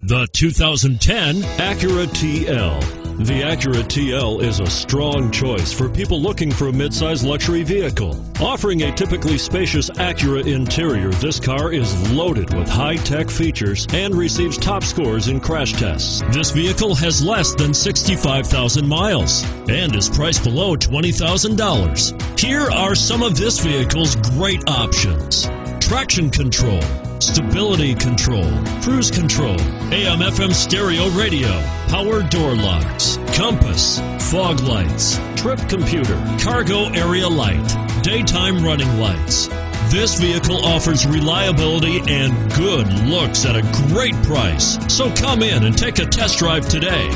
The 2010 Acura TL. The Acura TL is a strong choice for people looking for a midsize luxury vehicle. Offering a typically spacious Acura interior, this car is loaded with high-tech features and receives top scores in crash tests. This vehicle has less than 65,000 miles and is priced below $20,000. Here are some of this vehicle's great options. Traction control, stability control, cruise control, AM FM stereo radio, power door locks, compass, fog lights, trip computer, cargo area light, daytime running lights. This vehicle offers reliability and good looks at a great price. So come in and take a test drive today.